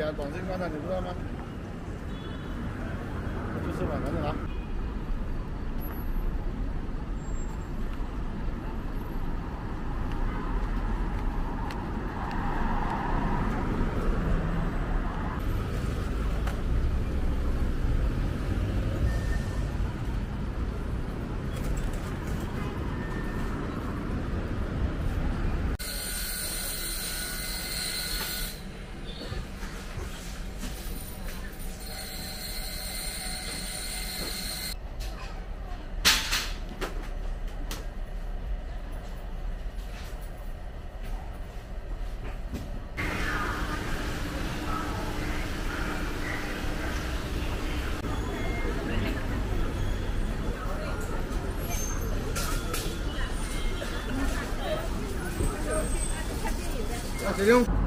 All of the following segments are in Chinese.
啊，短信刚才你知道吗？Entendeu?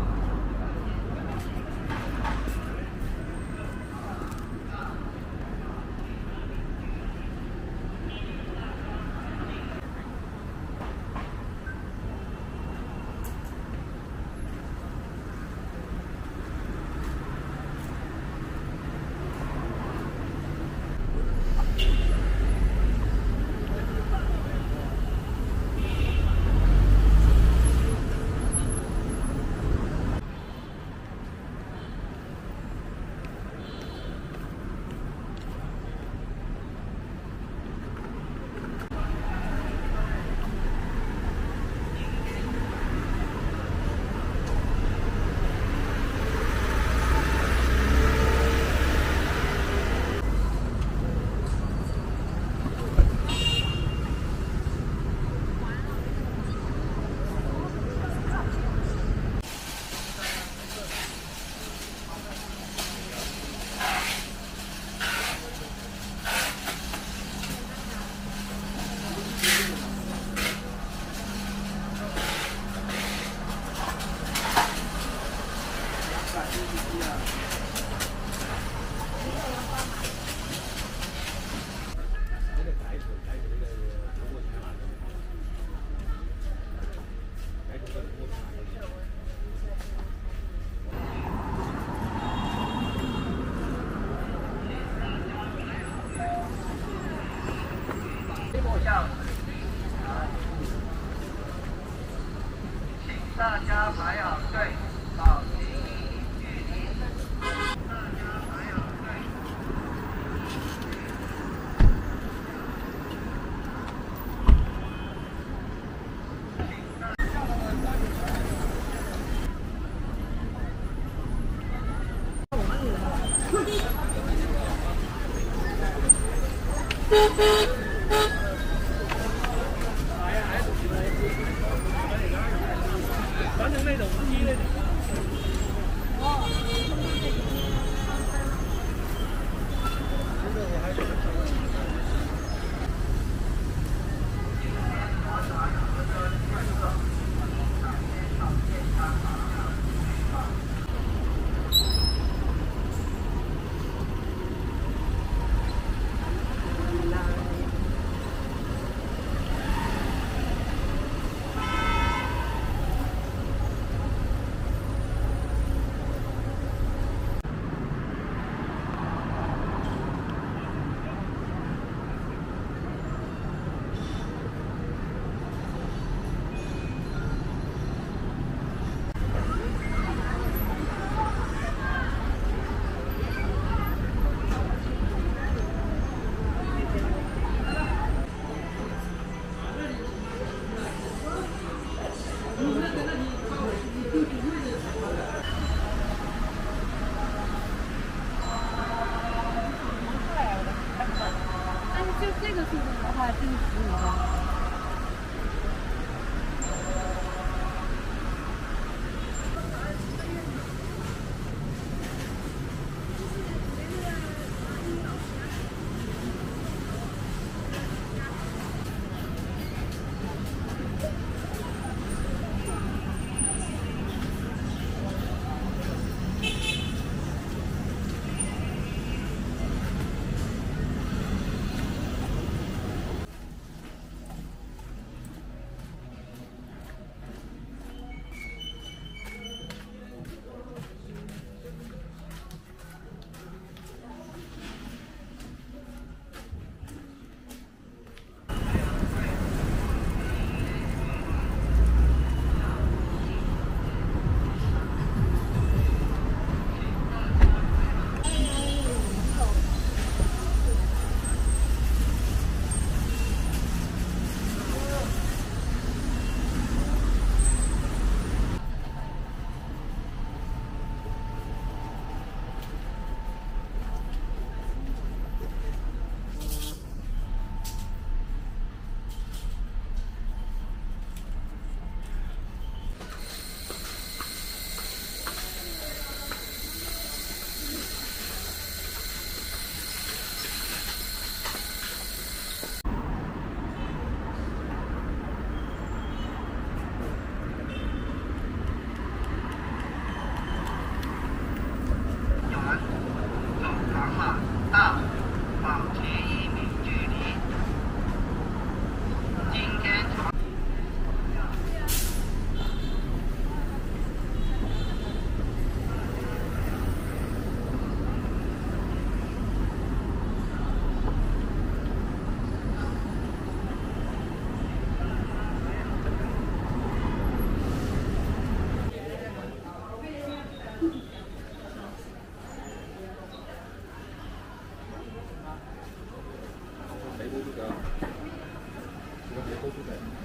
第十五章。hold you back.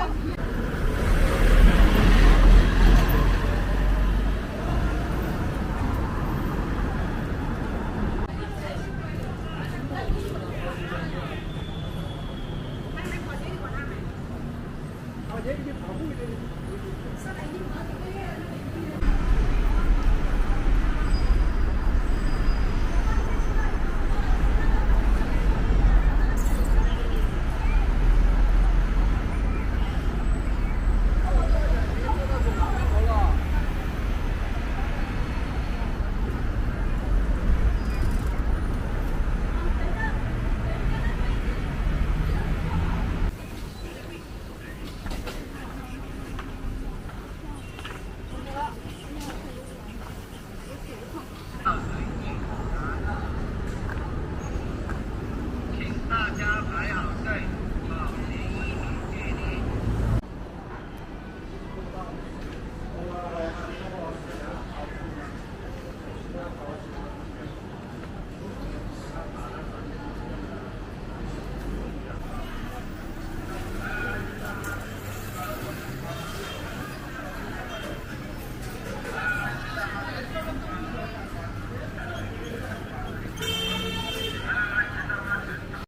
Yeah.